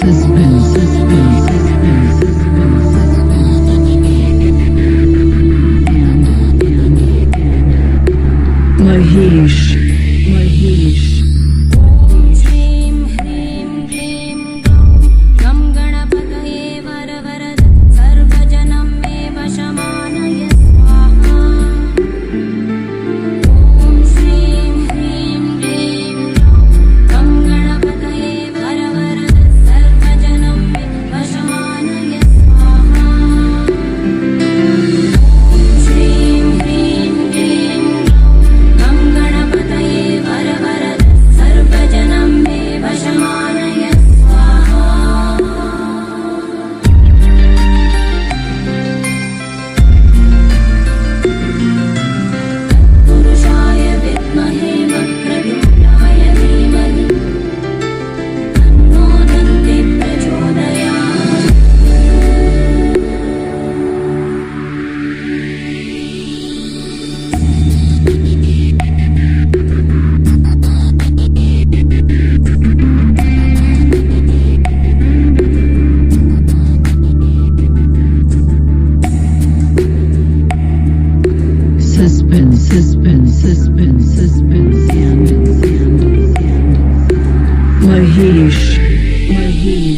Suspense, suspense, Reviews. Reviews.